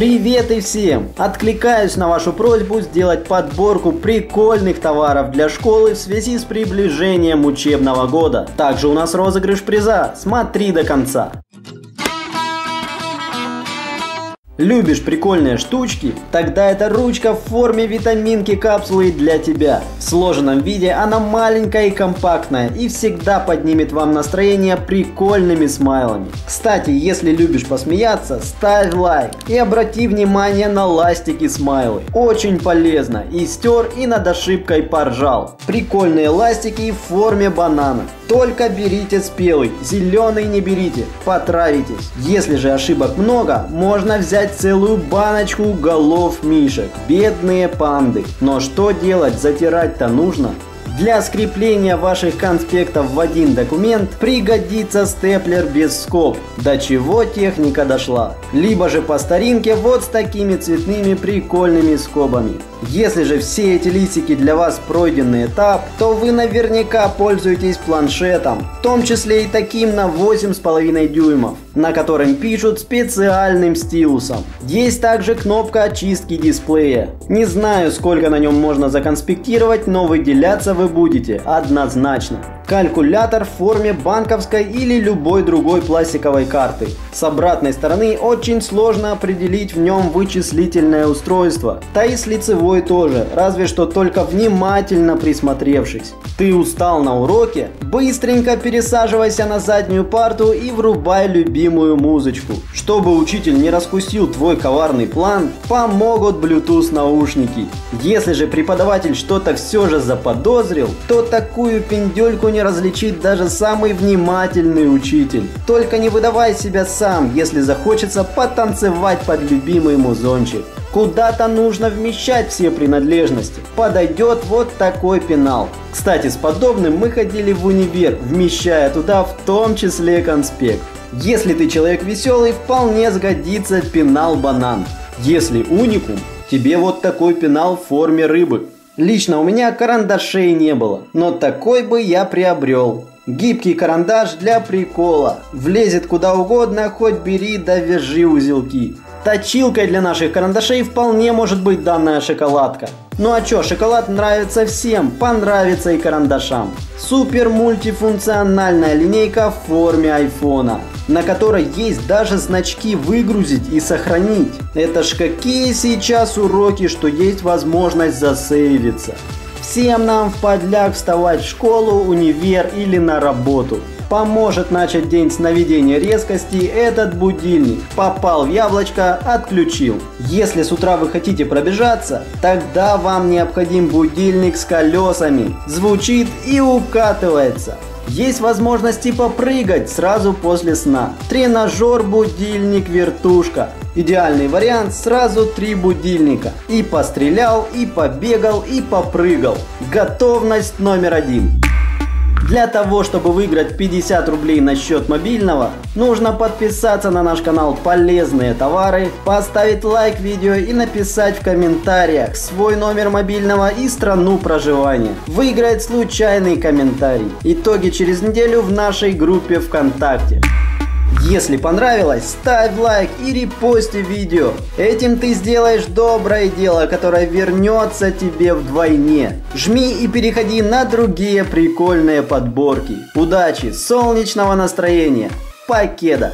Привет и всем! Откликаюсь на вашу просьбу сделать подборку прикольных товаров для школы в связи с приближением учебного года. Также у нас розыгрыш приза, смотри до конца. Любишь прикольные штучки? Тогда эта ручка в форме витаминки капсулы для тебя. В сложенном виде она маленькая и компактная и всегда поднимет вам настроение прикольными смайлами. Кстати, если любишь посмеяться, ставь лайк и обрати внимание на ластики смайлы. Очень полезно и стер и над ошибкой поржал. Прикольные ластики в форме банана. Только берите спелый, зеленый не берите, потравитесь. Если же ошибок много, можно взять целую баночку голов мишек. Бедные панды. Но что делать, затирать-то нужно. Для скрепления ваших конспектов в один документ пригодится степлер без скоб, до чего техника дошла. Либо же по старинке вот с такими цветными прикольными скобами. Если же все эти листики для вас пройденный этап, то вы наверняка пользуетесь планшетом, в том числе и таким на 8,5 дюймов, на котором пишут специальным стилусом. Есть также кнопка очистки дисплея. Не знаю, сколько на нем можно законспектировать, но выделяться вы будете однозначно. Калькулятор в форме банковской или любой другой пластиковой карты. С обратной стороны очень сложно определить в нем вычислительное устройство. Да и с лицевой тоже, разве что только внимательно присмотревшись. Ты устал на уроке? Быстренько пересаживайся на заднюю парту и врубай любимую музычку. Чтобы учитель не раскусил твой коварный план, помогут Bluetooth наушники. Если же преподаватель что-то все же заподозрил, то такую пиндюльку не различит даже самый внимательный учитель. Только не выдавай себя сам, если захочется потанцевать под любимый музончик. Куда-то нужно вмещать все принадлежности. Подойдет вот такой пенал. Кстати, с подобным мы ходили в универ, вмещая туда в том числе конспект. Если ты человек веселый, вполне сгодится пенал-банан. Если уникум, тебе вот такой пенал в форме рыбы. Лично у меня карандашей не было, но такой бы я приобрел. Гибкий карандаш для прикола. Влезет куда угодно, хоть бери да вяжи узелки. Точилкой для наших карандашей вполне может быть данная шоколадка. Ну а чё, шоколад нравится всем, понравится и карандашам. Супер мультифункциональная линейка в форме айфона на которой есть даже значки выгрузить и сохранить. Это ж какие сейчас уроки, что есть возможность засейвиться. Всем нам в подляк вставать в школу, универ или на работу. Поможет начать день с наведения резкости этот будильник. Попал в яблочко, отключил. Если с утра вы хотите пробежаться, тогда вам необходим будильник с колесами. Звучит и укатывается. Есть возможности попрыгать сразу после сна. Тренажер, будильник, вертушка. Идеальный вариант сразу три будильника. И пострелял, и побегал, и попрыгал. Готовность номер один. Для того, чтобы выиграть 50 рублей на счет мобильного, нужно подписаться на наш канал «Полезные товары», поставить лайк видео и написать в комментариях свой номер мобильного и страну проживания. Выиграет случайный комментарий. Итоги через неделю в нашей группе ВКонтакте. Если понравилось, ставь лайк и репости видео. Этим ты сделаешь доброе дело, которое вернется тебе вдвойне. Жми и переходи на другие прикольные подборки. Удачи, солнечного настроения. Покеда!